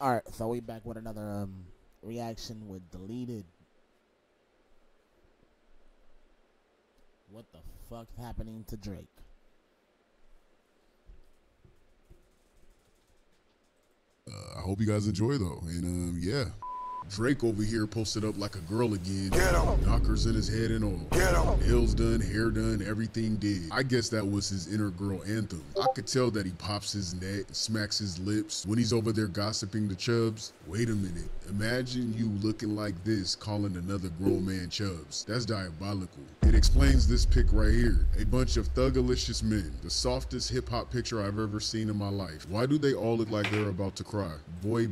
Alright, so we back with another um, reaction with deleted. What the fuck happening to Drake? Uh, I hope you guys enjoy though, and um, yeah. Drake over here posted up like a girl again. Get him. Knockers in his head and all. Get him. Nails done, hair done, everything did. I guess that was his inner girl anthem. I could tell that he pops his neck, smacks his lips when he's over there gossiping to Chubbs. Wait a minute. Imagine you looking like this calling another grown man Chubbs. That's diabolical. It explains this pic right here. A bunch of thugalicious men. The softest hip hop picture I've ever seen in my life. Why do they all look like they're about to cry? Boy,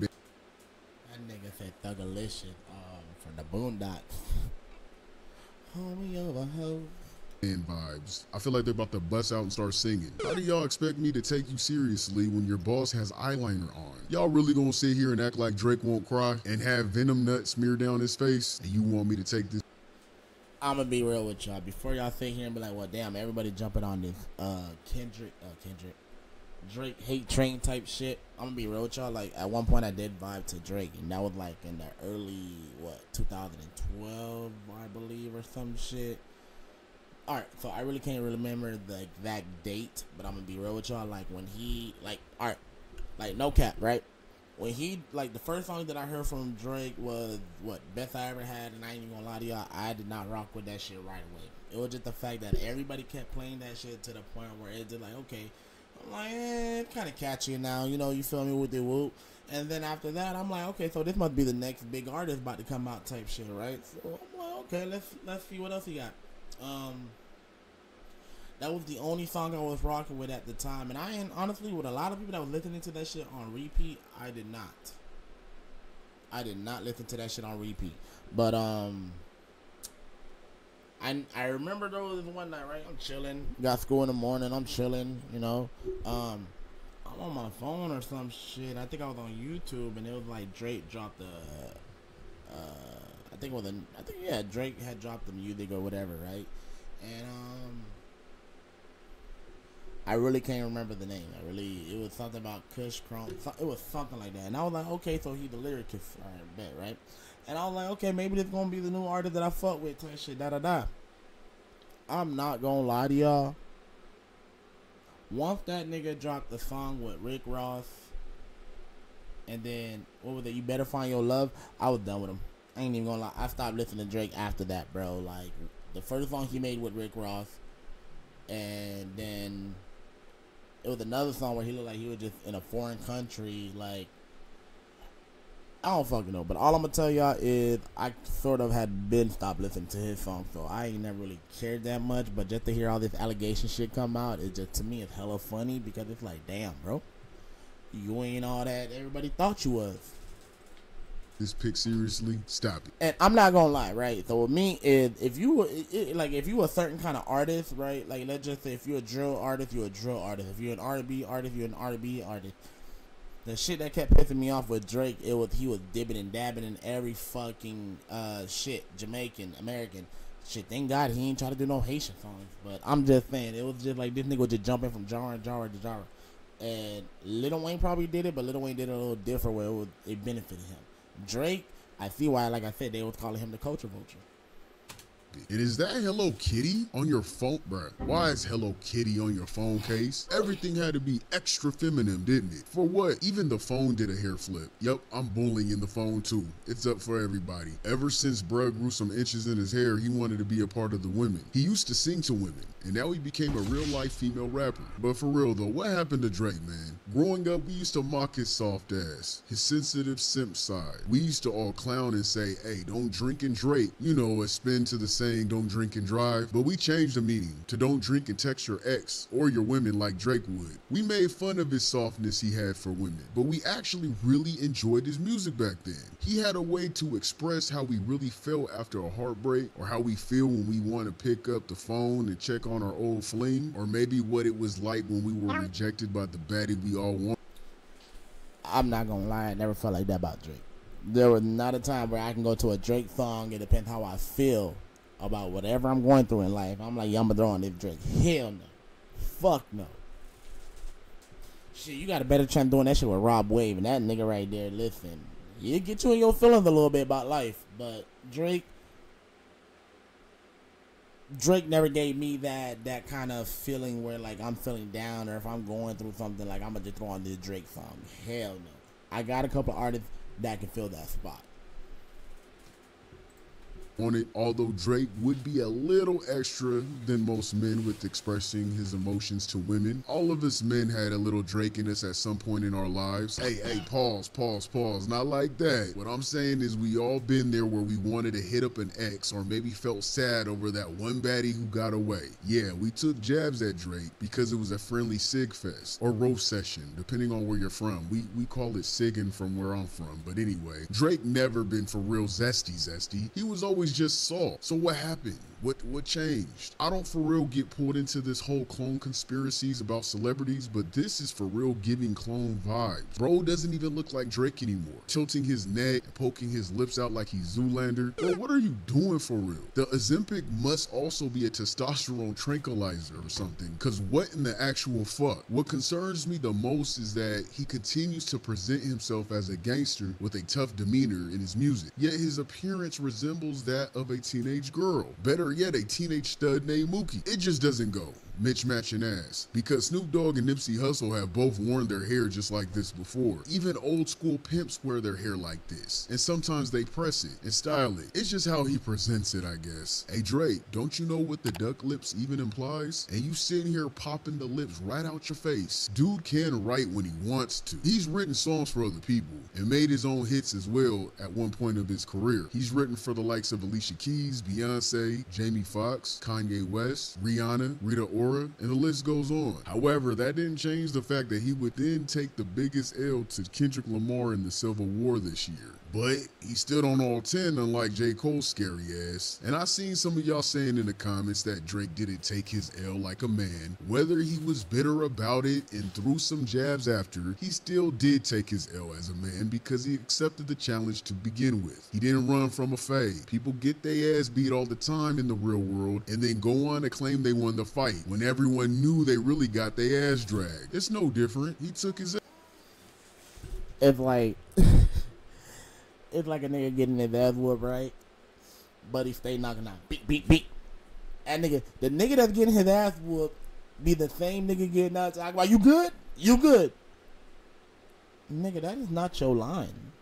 That nigga said Thugalicious um, from the Boondocks. Homie over hoe. and vibes. I feel like they're about to bust out and start singing. How do y'all expect me to take you seriously when your boss has eyeliner on? Y'all really gonna sit here and act like Drake won't cry and have venom nut smeared down his face? And you want me to take this? I'm gonna be real with y'all. Before y'all sit here and be like, "Well, damn, everybody jumping on this uh Kendrick, uh Kendrick, Drake hate train type shit." I'm gonna be real with y'all. Like at one point, I did vibe to Drake, and that was like in the early what 2012, I believe, or some shit. All right, so I really can't remember the exact date, but I'm gonna be real with y'all. Like when he, like, all right, like no cap, right? When he, like, the first song that I heard from Drake was what best I ever had, and I ain't even gonna lie to y'all, I did not rock with that shit right away. It was just the fact that everybody kept playing that shit to the point where it's just like, okay, I'm like, eh, kind of catchy now, you know, you feel me with the whoop. And then after that, I'm like, okay, so this must be the next big artist about to come out type shit, right? So I'm like, okay, let's let's see what else he got. Um, that was the only song I was rocking with at the time, and I honestly, with a lot of people that was listening to that shit on repeat, I did not. I did not listen to that shit on repeat, but um. I, I remember there was one night, right? I'm chilling. Got school in the morning. I'm chilling, you know. Um, I'm on my phone or some shit. I think I was on YouTube, and it was like Drake dropped the. Uh, I think it was a, I think yeah, Drake had dropped the music or whatever, right? And um, I really can't remember the name. I really, it was something about Kush Chrome. It was something like that. And I was like, okay, so he the lyricist, right, bet, right? And I was like, okay, maybe this gonna be the new artist that I fuck with, type shit, da da da. I'm not gonna lie to y'all. Once that nigga dropped the song with Rick Ross, and then what was it? You better find your love. I was done with him. I ain't even gonna lie. I stopped listening to Drake after that, bro. Like the first song he made with Rick Ross, and then it was another song where he looked like he was just in a foreign country. Like I don't fucking know, but all I'm gonna tell y'all is I sort of had been stopped listening to his song, so I ain't never really cared that much. But just to hear all this allegation shit come out, it just to me it's hella funny because it's like, damn, bro, you ain't all that everybody thought you was. This pic seriously? Stop it. and I'm not gonna lie, right? So with me is if you were it, like if you a certain kind of artist, right? Like let's just say if you're a drill artist, you're a drill artist. If you're an R&B artist, you're an R&B artist. The shit that kept pissing me off with Drake, it was he was dipping and dabbing in every fucking uh shit, Jamaican, American shit. Thank God he ain't try to do no Haitian songs. But I'm just saying it was just like this nigga was just jumping from genre to genre to genre. And Lil Wayne probably did it, but Lil Wayne did it a little different where it, would, it benefited him. Drake, I see why, like I said, they was calling him the culture vulture. And is that Hello Kitty on your phone, bruh? Why is Hello Kitty on your phone case? Everything had to be extra feminine, didn't it? For what? Even the phone did a hair flip. Yep, I'm bullying in the phone too. It's up for everybody. Ever since bruh grew some inches in his hair, he wanted to be a part of the women. He used to sing to women, and now he became a real life female rapper. But for real though, what happened to Drake, man? Growing up, we used to mock his soft ass, his sensitive simp side. We used to all clown and say, hey, don't drink and Drake. You know, a spin to the saying, don't drink and drive. But we changed the meaning to don't drink and text your ex or your women like Drake would. We made fun of his softness he had for women, but we actually really enjoyed his music back then. He had a way to express how we really felt after a heartbreak or how we feel when we want to pick up the phone and check on our old fling or maybe what it was like when we were rejected by the baddie we all want. I'm not gonna lie, I never felt like that about Drake. There was not a time where I can go to a Drake song. It depends how I feel about whatever I'm going through in life. I'm like, yeah, I'm gonna throw on this Drake. Hell no, fuck no. Shit, you got a better chance doing that shit with Rod Wave and that nigga right there. Listen, you get you in your feelings a little bit about life, but Drake, Drake never gave me that that kind of feeling where like I'm feeling down or if I'm going through something like I'm gonna just throw on this Drake song. Hell no. I got a couple artists that can fill that spot on it, although Drake would be a little extra than most men with expressing his emotions to women. All of us men had a little Drake in us at some point in our lives. Hey, hey, pause, pause, pause. Not like that. What I'm saying is we all been there where we wanted to hit up an ex or maybe felt sad over that one baddie who got away. Yeah, we took jabs at Drake because it was a friendly sig fest or roast session, depending on where you're from. We we call it sigging from where I'm from. But anyway, Drake never been for real zesty zesty. He was always just saw. So what happened? What what changed? I don't for real get pulled into this whole clone conspiracies about celebrities, but this is for real giving clone vibes. Bro doesn't even look like Drake anymore. Tilting his neck, poking his lips out like he's Zoolander. Bro, what are you doing for real? The Ozempic must also be a testosterone tranquilizer or something. Cause what in the actual fuck? What concerns me the most is that he continues to present himself as a gangster with a tough demeanor in his music. Yet his appearance resembles that of a teenage girl. Better yet, a teenage stud named Mookie. It just doesn't go mismatching ass. Because Snoop Dogg and Nipsey Hussle have both worn their hair just like this before. Even old school pimps wear their hair like this. And sometimes they press it and style it. It's just how he presents it, I guess. Hey Drake, don't you know what the duck lips even implies? And you sitting here popping the lips right out your face. Dude can write when he wants to. He's written songs for other people and made his own hits as well at one point of his career. He's written for the likes of Alicia Keys, Beyonce, Jamie Foxx, Kanye West, Rihanna, Rita Ora, And the list goes on. However, that didn't change the fact that he would then take the biggest L to Kendrick Lamar in the Civil War this year. But he stood on all 10, unlike J. Cole's scary ass. And I seen some of y'all saying in the comments that Drake didn't take his L like a man. Whether he was bitter about it and threw some jabs after, he still did take his L as a man because he accepted the challenge to begin with. He didn't run from a fade. People get their ass beat all the time in the real world and then go on to claim they won the fight when everyone knew they really got their ass dragged. It's no different. He took his If like it's like a nigga getting his ass whooped, right? But he stay knocking out. Beat, beat, beat. And nigga, the nigga that's getting his ass whooped be the same nigga getting out talking about, you good? You good? Nigga, that is not your line.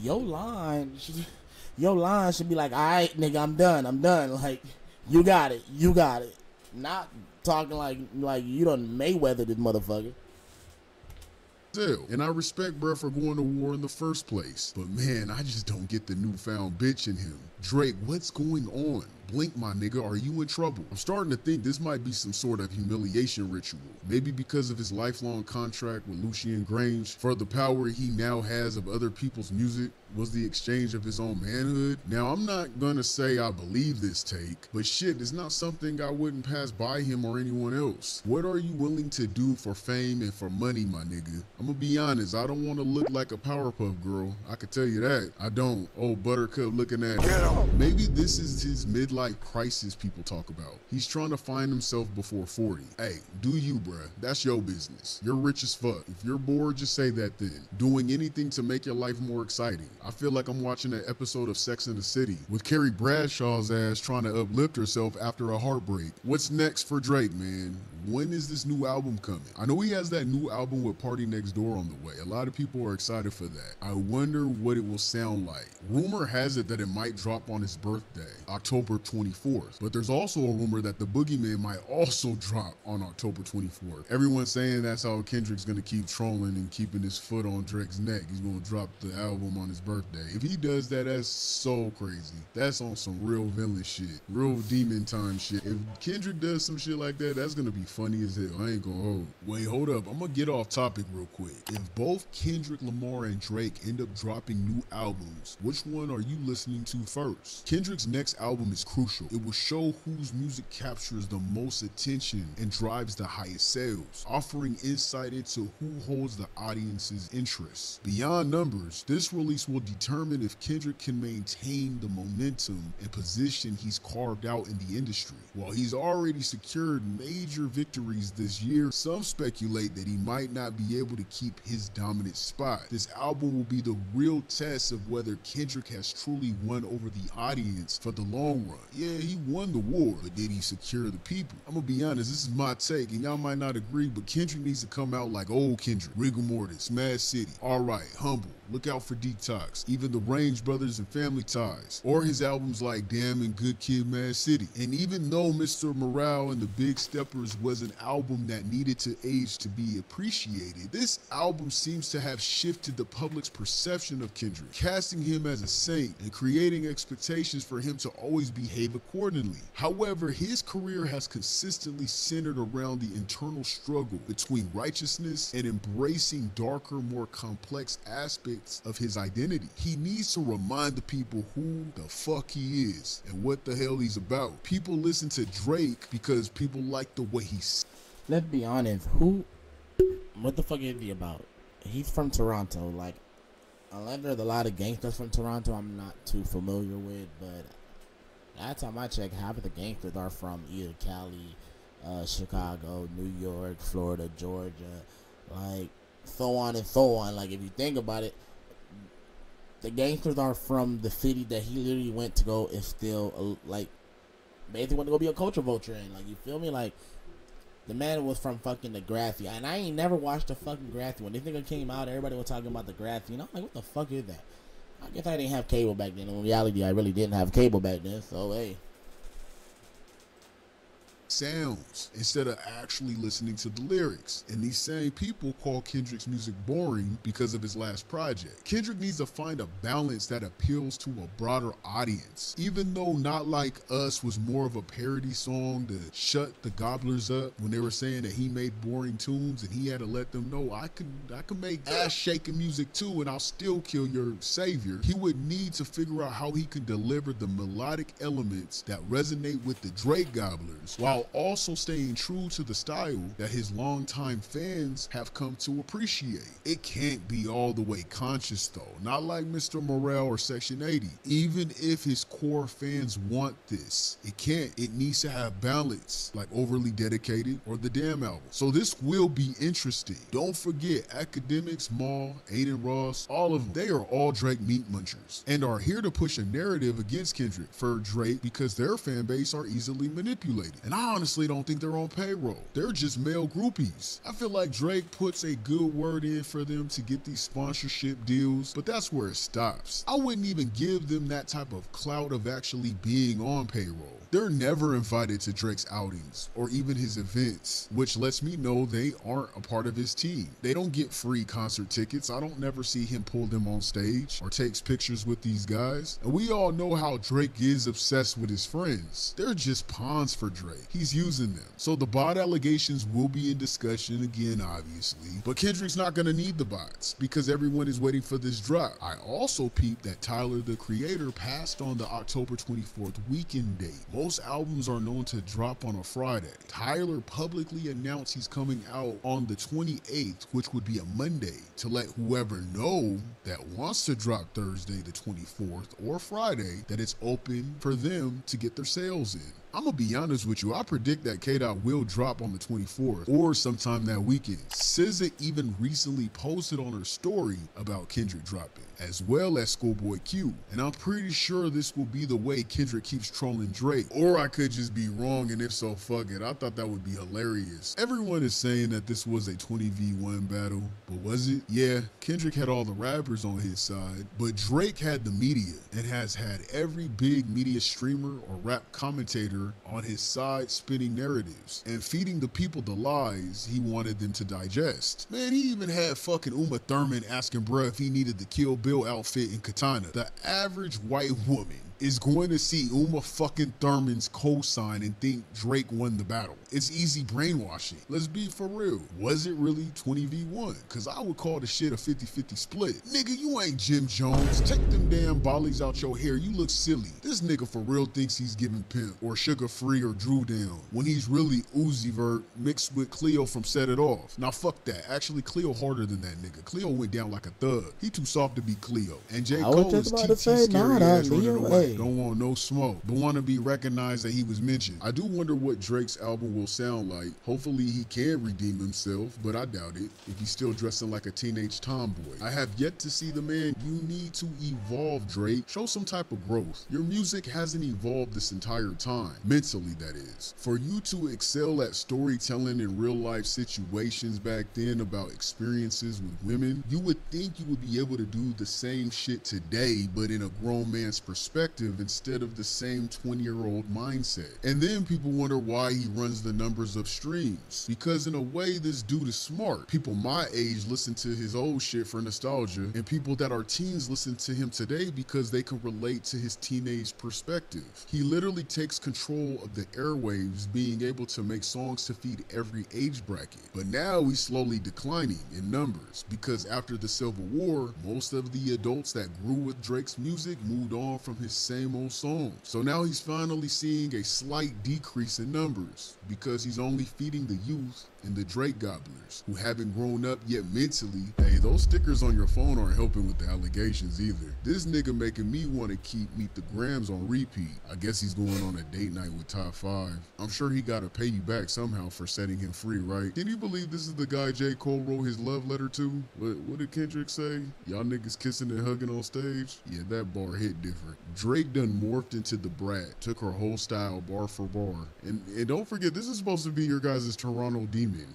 Your line your line should be like, alright, nigga, I'm done. I'm done. Like, you got it. You got it. Not talking like like you done Mayweather this motherfucker. And I respect bruh for going to war in the first place. But man, I just don't get the newfound bitch in him. Drake, what's going on? Blink, my nigga, are you in trouble? I'm starting to think this might be some sort of humiliation ritual. Maybe because of his lifelong contract with Lucian Grainge, for the power he now has of other people's music, was the exchange of his own manhood. Now, I'm not gonna say I believe this take, but shit, it's not something I wouldn't pass by him or anyone else. What are you willing to do for fame and for money, my nigga? I'm gonna be honest, I don't wanna look like a Powerpuff girl. I can tell you that. I don't. Oh, Buttercup looking at Maybe this is his midlife crisis people talk about. He's trying to find himself before 40. Hey, do you, bruh. That's your business. You're rich as fuck. If you're bored, just say that then. Doing anything to make your life more exciting. I feel like I'm watching an episode of Sex in the City with Carrie Bradshaw's ass trying to uplift herself after a heartbreak. What's next for Drake, man? When is this new album coming? I know he has that new album with Party Next Door on the way. A lot of people are excited for that. I wonder what it will sound like. Rumor has it that it might drop on his birthday, October 24th. But there's also a rumor that the Boogeyman might also drop on October 24th. Everyone's saying that's how Kendrick's gonna keep trolling and keeping his foot on Drake's neck. He's gonna drop the album on his birthday. If he does that, that's so crazy. That's on some real villain shit, real demon time shit. If Kendrick does some shit like that, that's gonna be funny as hell. I ain't gonna hold. Wait, hold up. I'm gonna get off topic real quick. If both Kendrick Lamar and Drake end up dropping new albums, which one are you listening to first? Kendrick's next album is crucial. It will show whose music captures the most attention and drives the highest sales, offering insight into who holds the audience's interest. Beyond numbers, this release will determine if Kendrick can maintain the momentum and position he's carved out in the industry. While he's already secured major victories this year, some speculate that he might not be able to keep his dominant spot. This album will be the real test of whether Kendrick has truly won over the audience for the long run. Yeah, he won the war, but did he secure the people? I'm gonna be honest, this is my take, and y'all might not agree, but Kendrick needs to come out like old Kendrick, Rigamortus, Mad City, alright, humble, Look out for Detox, even the Range Brothers and Family Ties, or his albums like Damn and Good Kid Mad City. And even though Mr. Morale and the Big Steppers was an album that needed to age to be appreciated, this album seems to have shifted the public's perception of Kendrick, casting him as a saint and creating expectations for him to always behave accordingly. However, his career has consistently centered around the internal struggle between righteousness and embracing darker, more complex aspects of his identity. He needs to remind the people who the fuck he is and what the hell he's about. People listen to Drake because people like the way he's. Let's be honest. Who? What the fuck is he about? He's from Toronto. Like, unless there's a lot of gangsters from Toronto, I'm not too familiar with. But last time I checked, half of the gangsters are from either Cali, uh, Chicago, New York, Florida, Georgia, like so on and so on. Like if you think about it, the gangsters are from the city that he literally went to go instill, a, like, basically went to go be a culture vulture in. Like, you feel me? Like, the man was from fucking the Degrassi, and I ain't never watched the fucking Degrassi. When this nigga came out, everybody was talking about the Degrassi. You know, like, what the fuck is that? I guess I didn't have cable back then. In reality, I really didn't have cable back then. So, hey sounds instead of actually listening to the lyrics. And these same people call Kendrick's music boring because of his last project. Kendrick needs to find a balance that appeals to a broader audience. Even though Not Like Us was more of a parody song to shut the gobblers up when they were saying that he made boring tunes and he had to let them know I can I can make ass shaking music too and I'll still kill your savior. He would need to figure out how he can deliver the melodic elements that resonate with the Drake gobblers while while also staying true to the style that his longtime fans have come to appreciate. It can't be all the way conscious though, not like Mr. Morale or Section 80. Even if his core fans want this, it can't. It needs to have balance, like Overly Dedicated or the Damn album. So this will be interesting. Don't forget, Akademiks, Mal, Adin Ross, all of them, they are all Drake meat munchers and are here to push a narrative against Kendrick for Drake because their fan base are easily manipulated. And I honestly don't think they're on payroll. They're just male groupies. I feel like Drake puts a good word in for them to get these sponsorship deals, but that's where it stops. I wouldn't even give them that type of clout of actually being on payroll. They're never invited to Drake's outings or even his events, which lets me know they aren't a part of his team. They don't get free concert tickets. I don't never see him pull them on stage or takes pictures with these guys. And we all know how Drake is obsessed with his friends. They're just pawns for Drake. He's using them. So the bot allegations will be in discussion again, obviously. But Kendrick's not gonna need the bots because everyone is waiting for this drop. I also peeped that Tyler the Creator passed on the October 24th weekend date. Most albums are known to drop on a Friday. Tyler publicly announced he's coming out on the 28th, which would be a Monday, to let whoever know that wants to drop Thursday the 24th or Friday that it's open for them to get their sales in. I'm gonna be honest with you. I predict that K Dot will drop on the 24th or sometime that weekend. SZA even recently posted on her story about Kendrick dropping, as well as Schoolboy Q. And I'm pretty sure this will be the way Kendrick keeps trolling Drake. Or I could just be wrong, and if so, fuck it. I thought that would be hilarious. Everyone is saying that this was a 20v1 battle, but was it? Yeah, Kendrick had all the rappers on his side, but Drake had the media and has had every big media streamer or rap commentator on his side spinning narratives and feeding the people the lies he wanted them to digest. Man, he even had fucking Uma Thurman asking bruh if he needed the Kill Bill outfit in Katana. The average white woman is going to see Uma fucking Thurman's cosign and think Drake won the battle. It's easy brainwashing. Let's be for real. Was it really 20v1? Cause I would call the shit a 50-50 split. Nigga, you ain't Jim Jones. Take them damn bollies out your hair. You look silly. This nigga for real thinks he's giving Pimp or Suga Free or Dru Down when he's really Uzi Vert mixed with Cleo from Set It Off. Now fuck that. Actually, Cleo harder than that nigga. Cleo went down like a thug. He too soft to be Cleo. And J. Cole is TT scary nah, ass running away. Don't want no smoke, but want to be recognized that he was mentioned. I do wonder what Drake's album will sound like. Hopefully he can redeem himself, but I doubt it if he's still dressing like a teenage tomboy. I have yet to see the man. You need to evolve, Drake. Show some type of growth. Your music hasn't evolved this entire time, mentally that is. For you to excel at storytelling in real life situations back then about experiences with women, you would think you would be able to do the same shit today, but in a grown man's perspective instead of the same 20 year old mindset. And then people wonder why he runs the numbers of streams. Because in a way, this dude is smart. People my age listen to his old shit for nostalgia, and people that are teens listen to him today because they can relate to his teenage perspective. He literally takes control of the airwaves, being able to make songs to feed every age bracket. But now he's slowly declining in numbers because after the Civil War, most of the adults that grew with Drake's music moved on from his same old song. So now he's finally seeing a slight decrease in numbers because he's only feeding the youth and the Drake gobblers who haven't grown up yet mentally. Hey, those stickers on your phone aren't helping with the allegations either. This nigga making me want to keep Meet the Grahams on repeat. I guess he's going on a date night with Top 5. I'm sure he gotta pay you back somehow for setting him free, right? Can you believe this is the guy J. Cole wrote his love letter to? What, what did Kendrick say? Y'all niggas kissing and hugging on stage? Yeah, that bar hit different. Drake done morphed into the brat, took her whole style bar for bar. And, and don't forget, this is supposed to be your guys' Toronto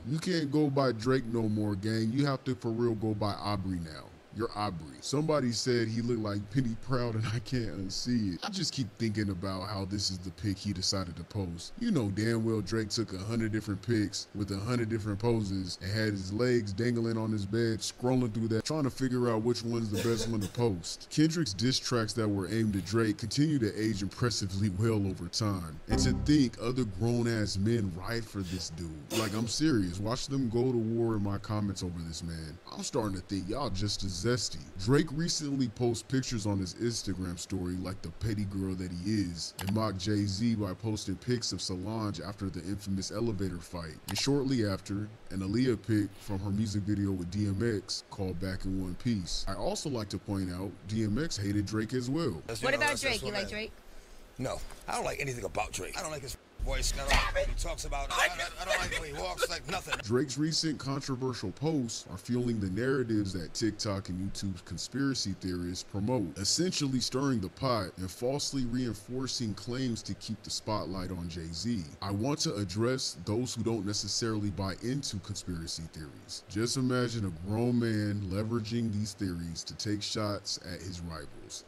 You can't go by Drake no more, gang. You have to for real go by Aubrey now. You're Aubrey. Somebody said he looked like Penny Proud and I can't unsee it. I just keep thinking about how this is the pic he decided to post. You know damn well Drake took a hundred different pics with a hundred different poses and had his legs dangling on his bed, scrolling through that, trying to figure out which one's the best one to post. Kendrick's diss tracks that were aimed at Drake continue to age impressively well over time. And to think other grown ass men ride for this dude. Like I'm serious. Watch them go to war in my comments over this man. I'm starting to think y'all just as zesty. Drake recently posted pictures on his Instagram story like the petty girl that he is, and mocked Jay-Z by posting pics of Solange after the infamous elevator fight. And shortly after, an Aaliyah pic from her music video with DMX called Back in One Piece. I also like to point out DMX hated Drake as well. What about Drake? You like Drake? No, I don't like anything about Drake. I don't like his voice. I don't like he talks about. I, I, I don't like the way he walks. Like nothing. Drake's recent controversial posts are fueling the narratives that TikTok and YouTube's conspiracy theorists promote, essentially stirring the pot and falsely reinforcing claims to keep the spotlight on Jay Z. I want to address those who don't necessarily buy into conspiracy theories. Just imagine a grown man leveraging these theories to take shots at his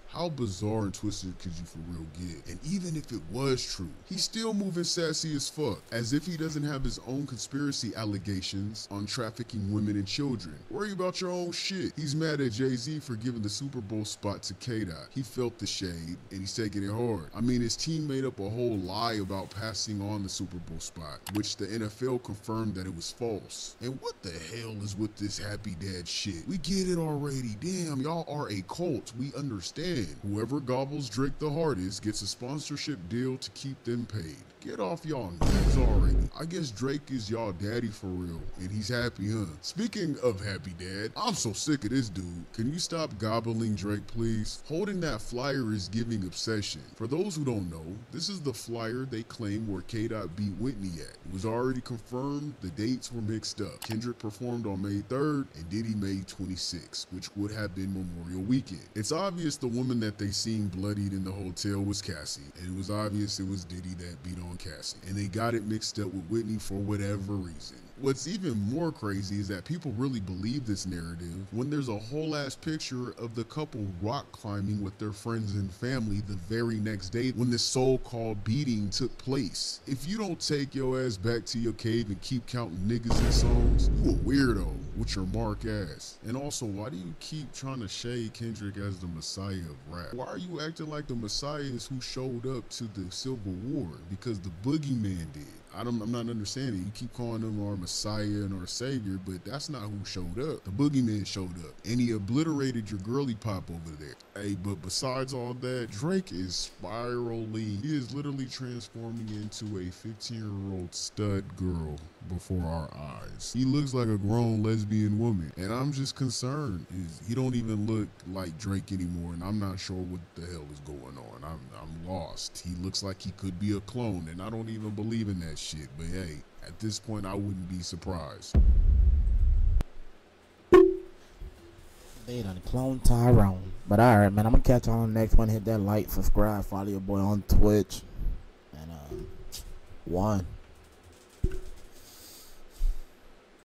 How bizarre and twisted could you for real get? And even if it was true, he's still moving sassy as fuck, as if he doesn't have his own conspiracy allegations on trafficking women and children. Worry about your own shit. He's mad at Jay Z for giving the Super Bowl spot to K Dot. He felt the shade and he's taking it hard. I mean, his team made up a whole lie about passing on the Super Bowl spot, which the NFL confirmed that it was false. And what the hell is with this happy dad shit? We get it already. Damn, y'all are a cult. We understand. Whoever gobbles Drake the hardest gets a sponsorship deal to keep them paid. Get off y'all knees already. I guess Drake is y'all daddy for real, and he's happy, huh? Speaking of happy dad, I'm so sick of this dude. Can you stop gobbling Drake, please? Holding that flyer is giving obsession. For those who don't know, this is the flyer they claim where K. Dot beat Whitney at. It was already confirmed, the dates were mixed up. Kendrick performed on May 3rd and Diddy May 26th, which would have been Memorial Weekend. It's obvious the woman that they seen bloodied in the hotel was Cassie, and it was obvious it was Diddy that beat on Cassie. And they got it mixed up with Whitney for whatever reason. What's even more crazy is that people really believe this narrative when there's a whole ass picture of the couple rock climbing with their friends and family the very next day when this so called beating took place. If you don't take your ass back to your cave and keep counting niggas and songs, you a weirdo. With your mark ass. And also, why do you keep trying to shade Kendrick as the messiah of rap? Why are you acting like the messiah is who showed up to the Civil War? Because the boogeyman did. I don't, I'm not understanding. You keep calling him our Messiah and our Savior, but that's not who showed up. The boogeyman showed up, and he obliterated your girly pop over there. Hey, but besides all that, Drake is spiraling. He is literally transforming into a 15 year old stud girl before our eyes. He looks like a grown lesbian woman, and I'm just concerned. He don't even look like Drake anymore, and I'm not sure what the hell is going on. I'm I'm lost. He looks like he could be a clone, and I don't even believe in that shit. But hey, at this point, I wouldn't be surprised. They done clone Tyrone. But alright, man, I'm gonna catch y'all on the next one. Hit that like, subscribe, follow your boy on Twitch. And, um, one.